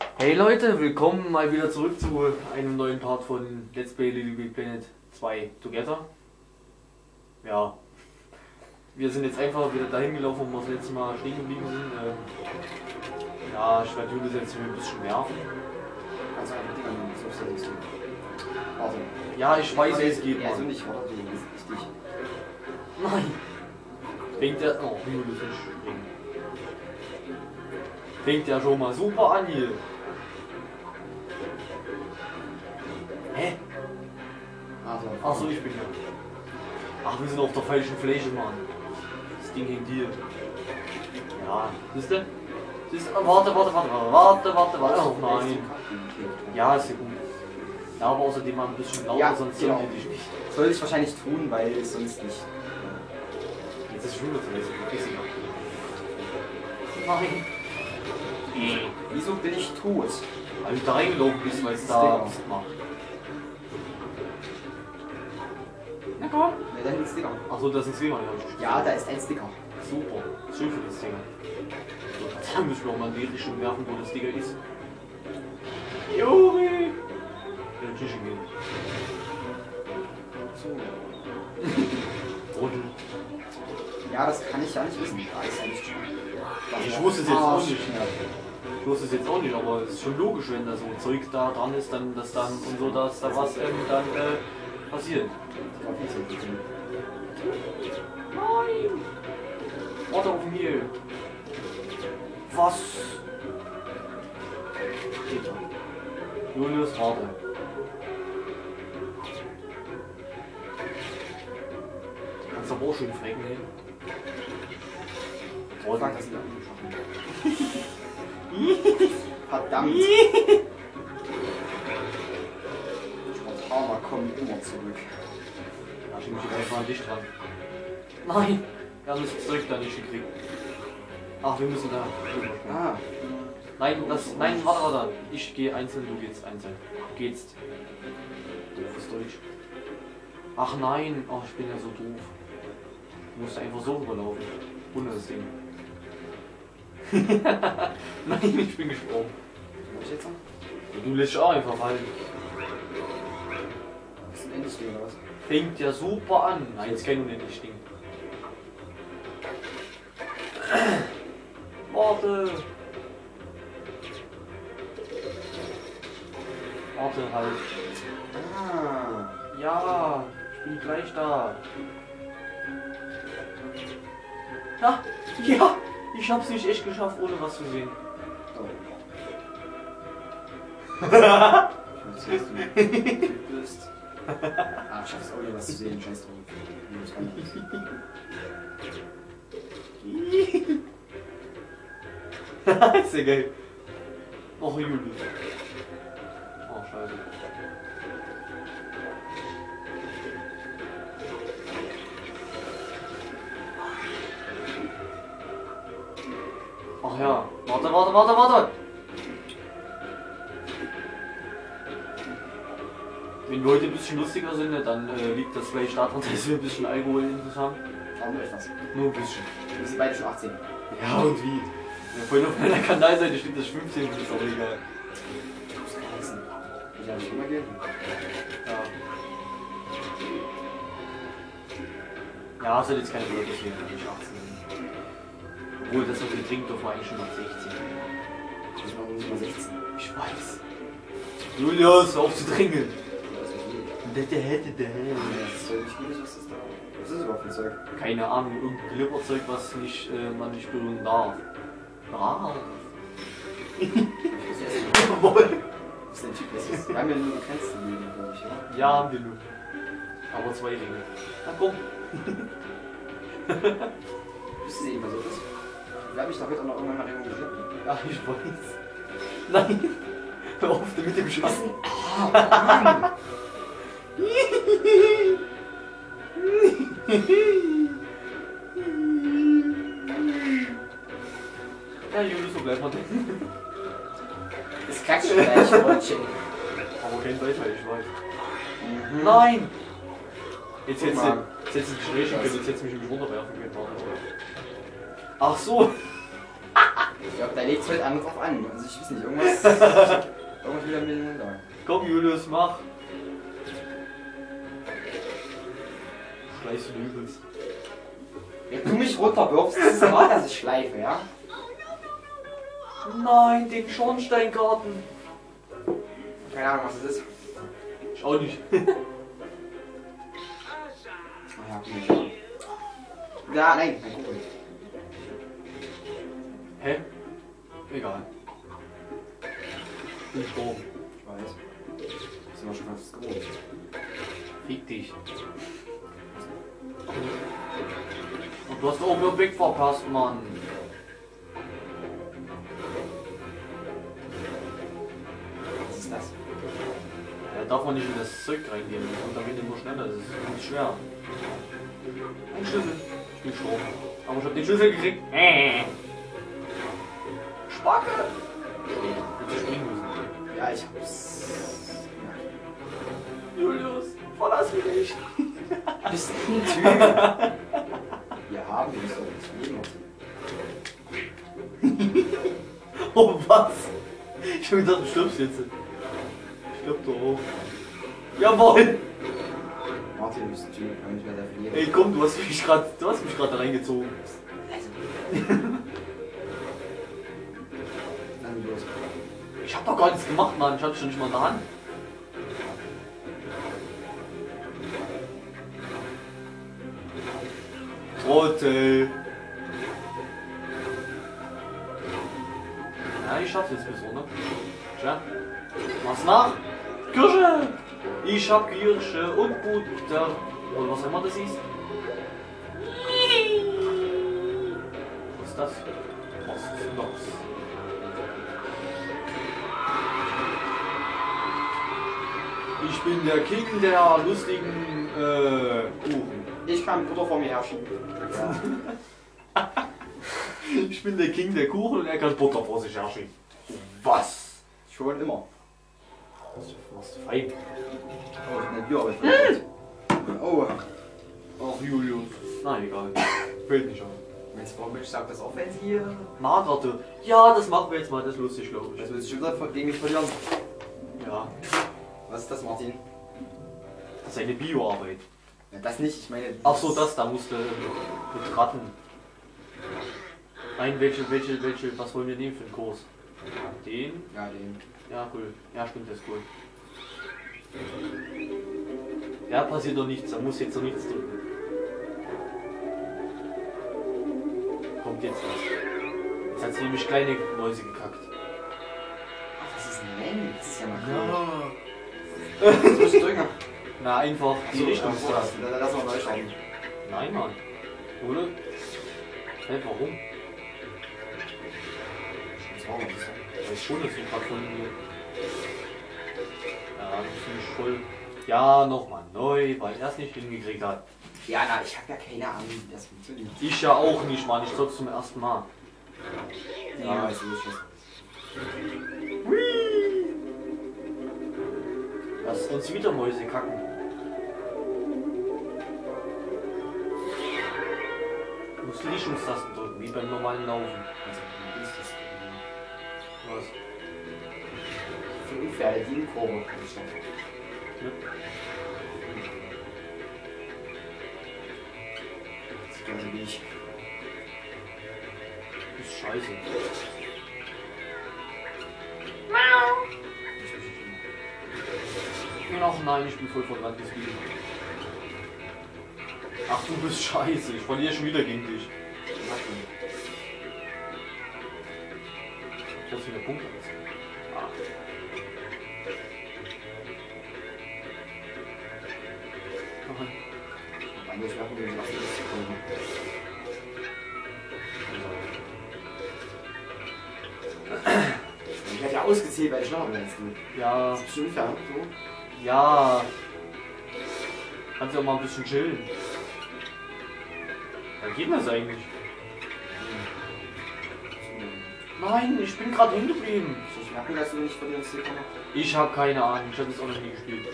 Hey Leute, willkommen mal wieder zurück zu einem neuen Part von Let's Play Little Big Planet 2 Together. Ja, wir sind jetzt einfach wieder dahin gelaufen, wo wir das letzte Mal stehen geblieben sind. Ähm, ja, ich werde Julius jetzt ein bisschen nerven. Also einfach ist das nicht so. Warte. Ja, ich weiß, es geht. Ja, so Mann. nicht, warte, du bist richtig. Nein! Fängt der. Oh, Julius nicht springen. Fängt ja schon mal super an hier. Hä? Also, Achso, ich bin ja. Ach, wir sind auf der falschen Fläche, Mann. Das Ding hängt hier. Ja, siehst du? Siehst du? Warte, warte, warte, warte, warte, warte, warte. Oh nein. Ja, ist ja gut. Ja, aber außerdem mal ein bisschen lauter, Ja, sonst genau. dich nicht. Soll ich wahrscheinlich tun, weil es sonst nicht. Jetzt ist schon wieder zu lesen. Nein. Wieso bin ich tot? Weil du da reingelaufen bist, weil es da. Mist macht. Komm. Ne, da hinten ist Sticker. Achso, das ist ein Zweimal, ja. Ja, da ist ein Sticker. Super. Schön für das Ding. Da müssen wir auch mal in die Richtung werfen, wo das Ding ist. Juri! In den Tisch gehen. So. Und Ja, das kann ich ja nicht wissen. Da ist ein ich wusste es jetzt auch nicht. Ja. Ich wusste es jetzt auch nicht, aber es ist schon logisch, wenn da so Zeug da dran ist, dann dass dann und so, dass da was ähm, dann äh, passiert. Nein! Warte auf mir! Was? Da. Julius, warte. Kannst aber auch schön frecken, ey. Fuck, Warte. das ist Verdammt! Kommen immer zurück. Ja, ich muss jetzt einfach an dich dran. Nein! Wir haben das Zeug da nicht gekriegt. Ach, wir müssen da. Ah, Nein, das. Nein, warte, warte. Ich gehe einzeln, du gehst einzeln. Geht's. Doofes Deutsch. Ach nein, oh, ich bin ja so doof. Du musst einfach so rüberlaufen. Ohne das Ding. nein, ich bin gesprungen. was ich jetzt noch? Du lässt auch einfach fallen. Oder was? Fängt ja super an. Nein, das kann nicht Ding. Warte. Warte halt. Ah, Ja, ich bin gleich da. Ja, ja, ich hab's nicht echt geschafft, ohne was zu sehen. oh. ich weiß, dass du bist. Ah, ich schaff's auch nicht was zu sehen, scheiß drauf. Das kann ich ist ja geil. Och, Julius. Oh, scheiße. Ach ja, warte, warte, warte, warte! Wenn wir heute ein bisschen lustiger sind, ne, dann äh, liegt das vielleicht daran, dass wir ein bisschen Alkohol in uns haben. Schauen wir etwas. Nur ein bisschen. Wir sind beide schon 18. Ja, und wie? Ja, vorhin auf meiner Kanalseite steht das 15, das ist auch egal. Ich habe nicht immer gehen. Ja. Ja, es hat jetzt keine Leute deswegen wenn ich 18 bin. Obwohl, das, was wir trinken, wir eigentlich schon ab 16. Ich mache nicht mal 16. Ich weiß. Julius, auf zu trinken. Das ist. Der, der hätte, der Das ist so nicht gut, was ist das da? Was ist das überhaupt für ein Zeug? Keine Ahnung, irgendein Glibberzeug, was nicht, äh, man nicht berühren darf. Darf? Ich Jawohl. Was ist denn Typ? Das ist. Wir haben ja nur begrenzte Leben, glaube ich, ja? Ja, haben wir nur. Aber zwei Dinge. Na komm. Wisst ihr immer so das? Ich werde mich da heute auch noch irgendwann mal irgendwo geschnitten. Ja, ich weiß. Nein. Hör auf mit dem Schatten. Ja, Julius, so bleibt man denn. Das kackt schon gleich, Freundchen. Aber kein Deutscher, ich weiß. Mhm. Nein! Jetzt mal. du jetzt hättest du Gespräche können, jetzt du mich nämlich runterwerfen können. Ach so. Ich glaube, da legt es heute anders drauf an. Also ich weiß nicht, irgendwas. irgendwas wieder mit dem Mund an. Komm, Julius, mach. Schleichst du übelst. Wenn du mich runterwirfst, ist es normal, dass ich schleife, ja? Nein, den Schornsteingarten. Keine Ahnung, was das ist. Ich auch nicht. Ja, gut. ich- Ja, nein, nein, guck mal. Hä? Egal. Bin Strom. Ich weiß. Sind wir schon fast gewohnt. Fick dich. Und du hast oben den Blick verpasst, Mann. Was ist das? Ja, darf man nicht in das Zeug reingehen. Und dann wird er nur schneller. Das ist nicht schwer. Ein Schlüssel. Ich bin Strom. Aber ich hab den Schlüssel gekriegt. Äh. Spacke! Ja, ich hab's. Julius, verlass mich nicht. Bist du ein Typ? Wir haben uns doch nicht jemand. Oh, was? Ich hab gedacht, du stirbst jetzt. Ich glaub doch auch. Jawohl! Martin, du bist ein Typ, kann ich mehr verlieren. Ey, komm, du hast mich gerade, du hast mich gerade reingezogen. Los. Ich hab doch gar nichts gemacht, Mann. Ich hatte schon nicht mal in der Hand. Trottel. Ja, ich schaff's jetzt bis so, ne? Tja. Mach's nach. Kirsche! Ich hab Kirsche und Butter. Und was immer das ist. Was ist das? Was ist das? Ich bin der King der lustigen äh, Kuchen. Ich kann Butter vor mir herschieben. Ja. Ich bin der King der Kuchen und er kann Butter vor sich herschieben. Was? Schon immer. Was fein. Oh, ich bin Bier, aber ich bin nicht. Oh, Ach, Julius. Na egal. Fällt nicht an. meinst du, warum ich sag das auch, wenn sie hier. Margarte. Ja, das machen wir jetzt mal. Das ist lustig, glaube ich. Also willst du schon wieder gegen mich verlieren? Ja. Was ist das, Martin? Das ist eine Bioarbeit. Ja, das nicht, ich meine. Ach so, das da musste mit Ratten. Nein, welche, welche, welche, was wollen wir nehmen für einen Kurs? Den? Ja, den. Ja, cool. Ja, stimmt, das ist cool. Ja, passiert doch nichts, da muss jetzt noch nichts drücken. Kommt jetzt was. Jetzt hat sie nämlich kleine Mäuse gekackt. Ach, das ist ein Mensch. Das ist ja mal cool. Jetzt musst du drücken. Na, einfach die So, Richtung ja, ist so, das. Dann lass mal neu starten. Nein, Mann. Oder? Hä, warum? Das war. Ich weiß schon, dass du gerade von mir. Ja, das finde ich voll. Ja, nochmal neu, weil er es nicht hingekriegt hat. Ja, na, ich hab ja keine Ahnung, wie das funktioniert. Ich ja auch nicht, Mann. Ich zock's zum ersten Mal. Ja, du, wie ich das. Lass uns wieder Mäuse kacken. Musst Lichtungstasten drücken, wie beim normalen Laufen. Also, wie ist das? Was? Für Unfälle, die Kurve. Ja. Das ist wie ich. Das ist scheiße. Ach nein, ich bin voll von Rand gespielt. Ach du bist scheiße, ich verliere schon wieder gegen dich. Ich muss wieder Punkte Ah. Nein. Dann muss ich machen, wie was ist zu kommen. Ich hätte ja ausgezählt, weil ich noch wenn du. Ja, Das ist unfair, so. ja. Kannst ja auch mal ein bisschen chillen. Wann geht das eigentlich? Nein, ich bin gerade hängen geblieben. Soll ich merken, dass du nicht von kommst? Ich habe keine Ahnung, ich habe das auch noch nie gespielt.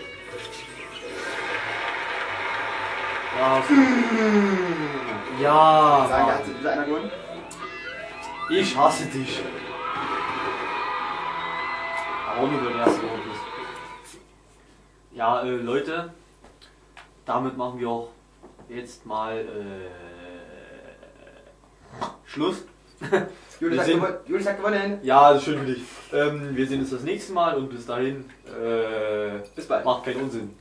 Ja, Sagen, ja. hat sich wieder einer gewonnen. Ich hasse dich. Aber nur weil der erste Wort ist. Ja, äh, Leute, damit machen wir auch jetzt mal äh, Schluss. Julius Wir hat, sind- gewonnen. Julius hat gewonnen. Ja, das ist schön für dich. Ähm, wir sehen uns das nächste Mal und bis dahin äh, Bis bald. macht keinen Unsinn.